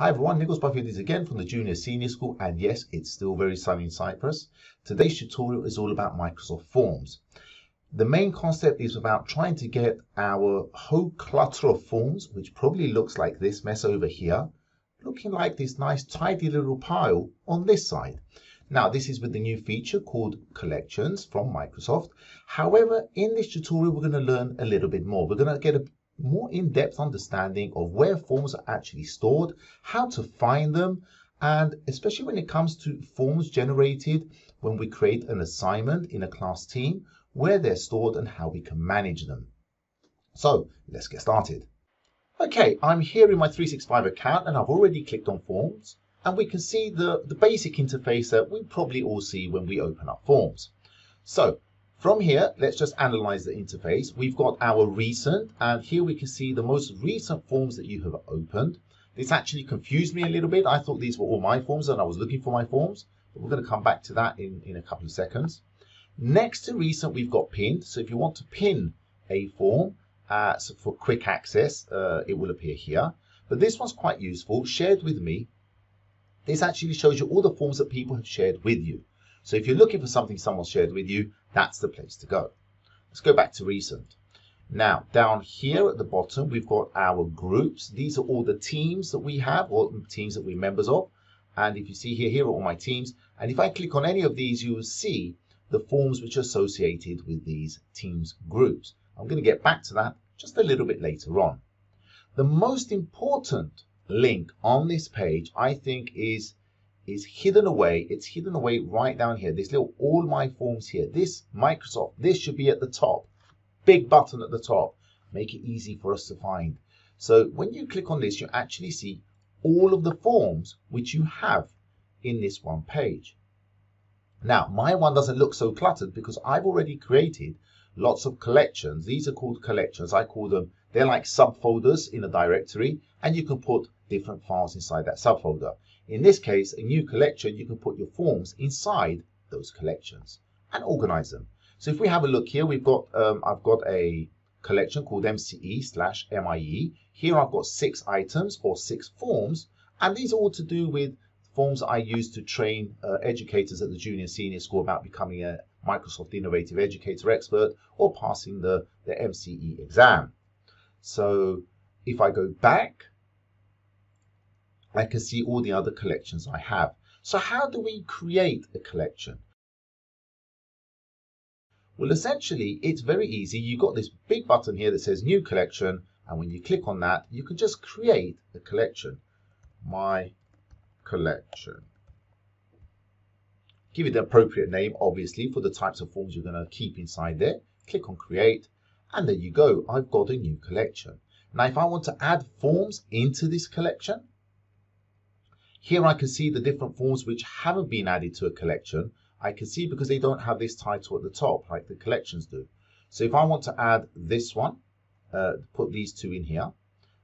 Hi everyone, Nicos Paphitis again from the Junior Senior School and yes, it's still very sunny in Cyprus. Today's tutorial is all about Microsoft Forms. The main concept is about trying to get our whole clutter of forms, which probably looks like this mess over here, looking like this nice tidy little pile on this side. Now, this is with the new feature called Collections from Microsoft. However, in this tutorial, we're going to learn a little bit more. We're going to get a more in-depth understanding of where forms are actually stored, how to find them, and especially when it comes to forms generated when we create an assignment in a class team, where they're stored and how we can manage them. So let's get started. Okay, I'm here in my 365 account and I've already clicked on forms and we can see the, the basic interface that we probably all see when we open up forms. So from here, let's just analyze the interface. We've got our recent, and here we can see the most recent forms that you have opened. This actually confused me a little bit. I thought these were all my forms and I was looking for my forms. But we're going to come back to that in, in a couple of seconds. Next to recent, we've got pinned. So if you want to pin a form uh, so for quick access, uh, it will appear here. But this one's quite useful. Shared with me. This actually shows you all the forms that people have shared with you. So if you're looking for something someone shared with you, that's the place to go. Let's go back to recent. Now, down here at the bottom, we've got our groups. These are all the teams that we have, or teams that we're members of. And if you see here, here are all my teams. And if I click on any of these, you will see the forms which are associated with these teams groups. I'm going to get back to that just a little bit later on. The most important link on this page, I think, is is hidden away. It's hidden away right down here. This little all my forms here. This Microsoft, this should be at the top. Big button at the top. Make it easy for us to find. So when you click on this, you actually see all of the forms which you have in this one page. Now, my one doesn't look so cluttered because I've already created lots of collections. These are called collections. I call them, they're like subfolders in a directory, and you can put different files inside that subfolder. In this case, a new collection, you can put your forms inside those collections and organize them. So if we have a look here, we've got, um, I've got a collection called MCE slash MIE. Here I've got six items or six forms, and these are all to do with forms I use to train uh, educators at the junior and senior school about becoming a Microsoft Innovative Educator Expert or passing the, the MCE exam. So if I go back I can see all the other collections I have. So how do we create a collection? Well, essentially, it's very easy. You've got this big button here that says New Collection, and when you click on that, you can just create a collection. My collection. Give it the appropriate name, obviously, for the types of forms you're going to keep inside there. Click on Create, and there you go. I've got a new collection. Now, if I want to add forms into this collection, here I can see the different forms which haven't been added to a collection. I can see because they don't have this title at the top like the collections do. So if I want to add this one, uh, put these two in here,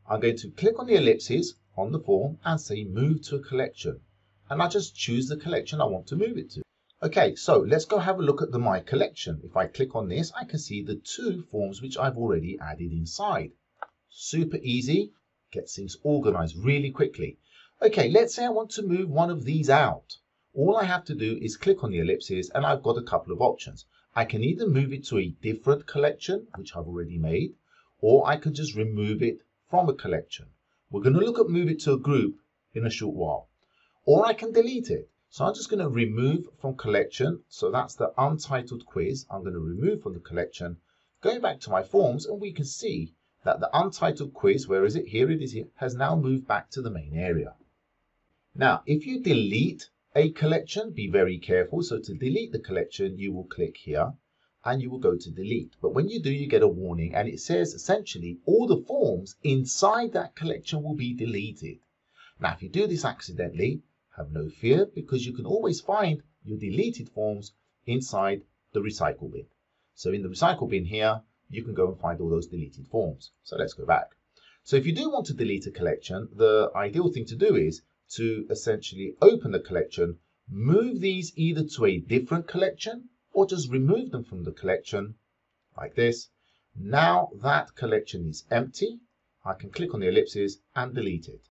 I'm going to click on the ellipses on the form and say move to a collection. And I just choose the collection I want to move it to. Okay, so let's go have a look at the My Collection. If I click on this, I can see the two forms which I've already added inside. Super easy, gets things organized really quickly. Okay, let's say I want to move one of these out. All I have to do is click on the ellipses and I've got a couple of options. I can either move it to a different collection, which I've already made, or I can just remove it from a collection. We're going to look at move it to a group in a short while. Or I can delete it. So I'm just going to remove from collection. So that's the untitled quiz. I'm going to remove from the collection. Going back to my forms and we can see that the untitled quiz, where is it? Here it is, here, has now moved back to the main area. Now, if you delete a collection, be very careful. So to delete the collection, you will click here and you will go to delete. But when you do, you get a warning and it says essentially all the forms inside that collection will be deleted. Now, if you do this accidentally, have no fear because you can always find your deleted forms inside the recycle bin. So in the recycle bin here, you can go and find all those deleted forms. So let's go back. So if you do want to delete a collection, the ideal thing to do is to essentially open the collection, move these either to a different collection or just remove them from the collection like this. Now that collection is empty, I can click on the ellipses and delete it.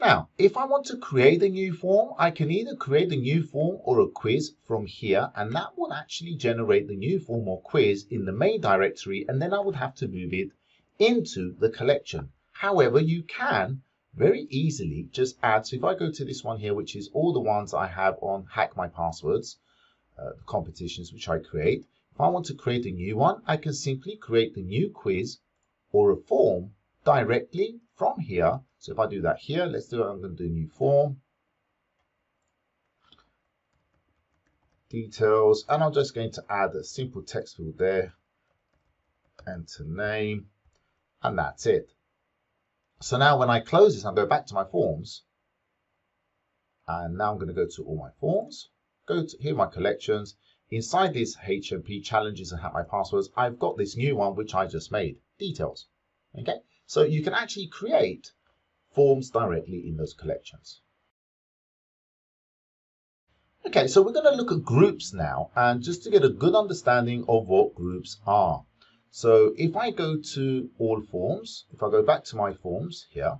Now, if I want to create a new form, I can either create a new form or a quiz from here, and that will actually generate the new form or quiz in the main directory, and then I would have to move it into the collection. However, you can very easily just add, so if I go to this one here, which is all the ones I have on Hack My Passwords, uh, competitions which I create, if I want to create a new one, I can simply create the new quiz or a form directly from here. So if I do that here, let's do it. I'm going to do new form. Details, and I'm just going to add a simple text field there. Enter name, and that's it. So now when I close this, I'll go back to my forms. And now I'm going to go to all my forms, go to here my collections. Inside this HMP challenges and hack my passwords, I've got this new one which I just made, details. Okay, so you can actually create forms directly in those collections. Okay, so we're going to look at groups now, and just to get a good understanding of what groups are. So if I go to all forms, if I go back to my forms here,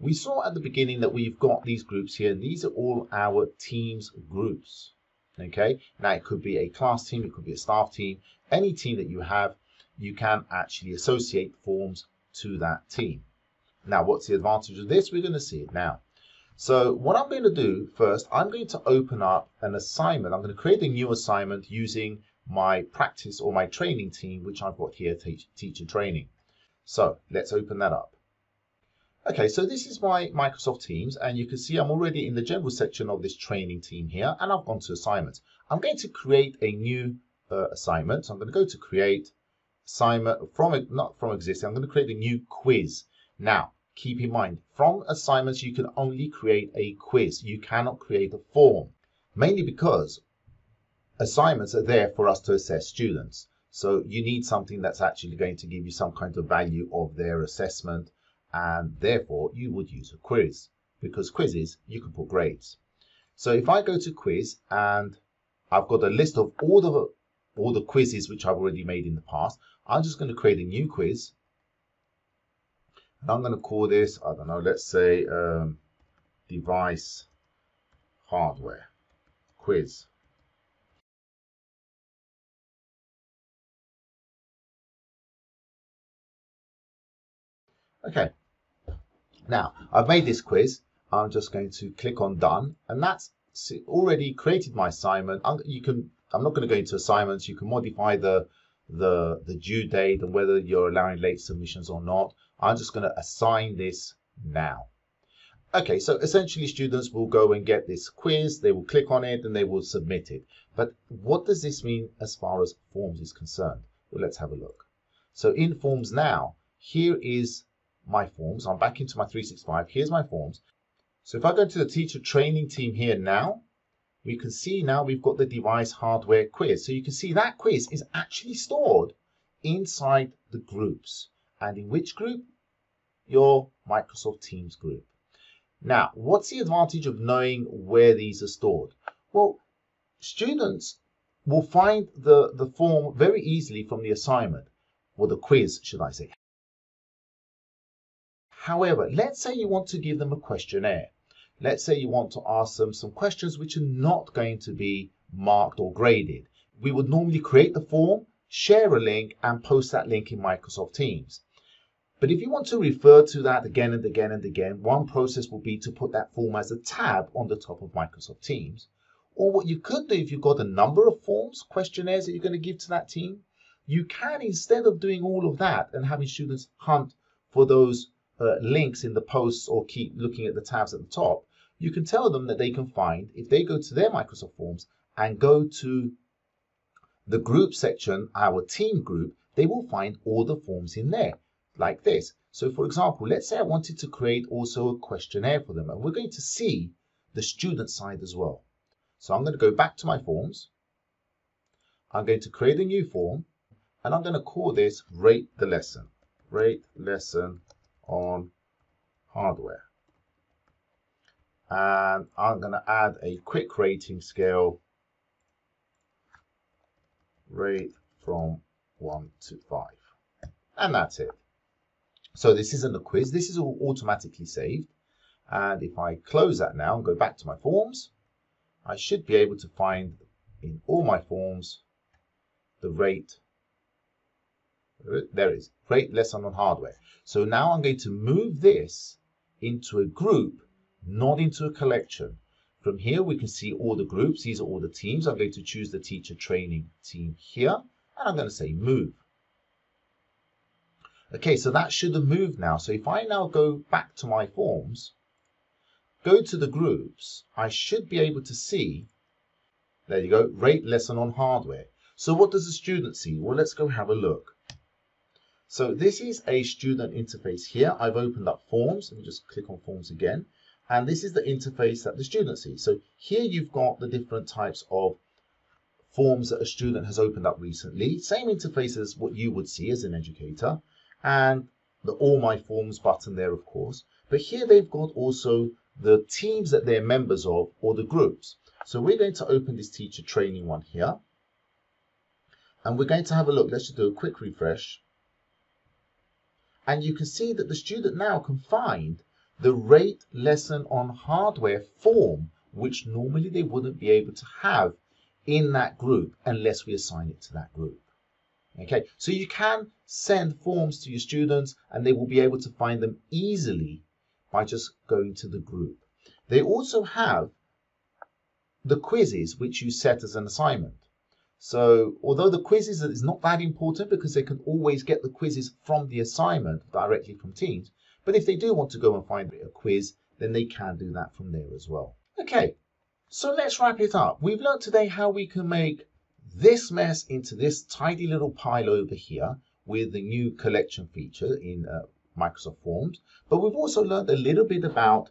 we saw at the beginning that we've got these groups here. And these are all our teams groups. Okay, now it could be a class team, it could be a staff team, any team that you have, you can actually associate forms to that team. Now, what's the advantage of this? We're going to see it now. So what I'm going to do first, I'm going to open up an assignment. I'm going to create a new assignment using my practice or my training team, which I've got here, teach, teacher training. So let's open that up. Okay, so this is my Microsoft Teams, and you can see I'm already in the general section of this training team here, and I've gone to assignments. I'm going to create a new uh, assignment. So I'm going to go to create assignment from not from existing. I'm going to create a new quiz. Now, keep in mind, from assignments, you can only create a quiz. You cannot create a form, mainly because assignments are there for us to assess students. So you need something that's actually going to give you some kind of value of their assessment and therefore you would use a quiz because quizzes you can put grades. So if I go to quiz and I've got a list of all the all the quizzes which I've already made in the past, I'm just going to create a new quiz. And I'm going to call this, I don't know, let's say um, device hardware quiz. Okay. Now, I've made this quiz. I'm just going to click on done and that's already created my assignment. I'm, you can, I'm not going to go into assignments. You can modify the, the, the due date and whether you're allowing late submissions or not. I'm just going to assign this now. Okay, so essentially students will go and get this quiz, they will click on it and they will submit it. But what does this mean as far as forms is concerned? Well, let's have a look. So in forms now, here is my forms. I'm back into my 365. Here's my forms. So if I go to the teacher training team here now, we can see now we've got the device hardware quiz. So you can see that quiz is actually stored inside the groups. And in which group? Your Microsoft Teams group. Now, what's the advantage of knowing where these are stored? Well, students will find the, the form very easily from the assignment, or the quiz, should I say. However, let's say you want to give them a questionnaire. Let's say you want to ask them some questions which are not going to be marked or graded. We would normally create the form, share a link, and post that link in Microsoft Teams. But if you want to refer to that again and again and again, one process will be to put that form as a tab on the top of Microsoft Teams. Or what you could do if you've got a number of forms, questionnaires that you're going to give to that team, you can, instead of doing all of that and having students hunt for those uh, links in the posts or keep looking at the tabs at the top, you can tell them that they can find, if they go to their Microsoft Forms and go to the group section, our team group, they will find all the forms in there, like this. So for example, let's say I wanted to create also a questionnaire for them, and we're going to see the student side as well. So I'm going to go back to my forms. I'm going to create a new form, and I'm going to call this rate the lesson. Rate lesson on hardware. And I'm going to add a quick rating scale, rate from 1 to 5. And that's it. So this isn't a quiz, this is all automatically saved. And if I close that now and go back to my forms, I should be able to find in all my forms the rate. There is rate lesson on hardware. So now I'm going to move this into a group, not into a collection. From here, we can see all the groups. These are all the teams. I'm going to choose the teacher training team here, and I'm going to say move. Okay, so that should have moved now. So if I now go back to my forms, go to the groups, I should be able to see, there you go, rate lesson on hardware. So what does the student see? Well, let's go have a look. So this is a student interface here. I've opened up forms. Let me just click on forms again. And this is the interface that the student sees. So here you've got the different types of forms that a student has opened up recently. Same interface as what you would see as an educator. And the All My Forms button there, of course. But here they've got also the teams that they're members of or the groups. So we're going to open this teacher training one here. And we're going to have a look. Let's just do a quick refresh. And you can see that the student now can find the rate lesson on hardware form, which normally they wouldn't be able to have in that group unless we assign it to that group. Okay, so you can send forms to your students and they will be able to find them easily by just going to the group. They also have the quizzes which you set as an assignment. So although the quizzes is not that important because they can always get the quizzes from the assignment directly from Teams, but if they do want to go and find a quiz, then they can do that from there as well. Okay, so let's wrap it up. We've learned today how we can make this mess into this tidy little pile over here with the new collection feature in uh, Microsoft Forms. But we've also learned a little bit about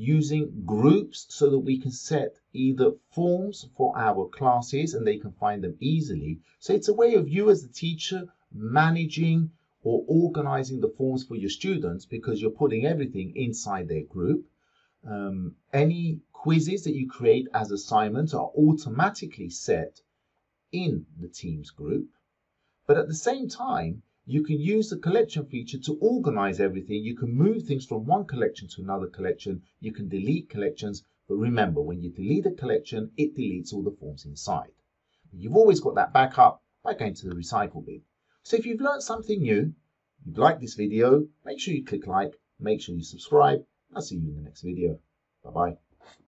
using groups so that we can set either forms for our classes and they can find them easily. So it's a way of you as the teacher managing or organizing the forms for your students because you're putting everything inside their group. Um, any quizzes that you create as assignments are automatically set in the Teams group. But at the same time, you can use the collection feature to organize everything. You can move things from one collection to another collection. You can delete collections. But remember, when you delete a collection, it deletes all the forms inside. You've always got that backup by going to the recycle bin. So if you've learned something new, you've liked this video, make sure you click like, make sure you subscribe. I'll see you in the next video. Bye-bye.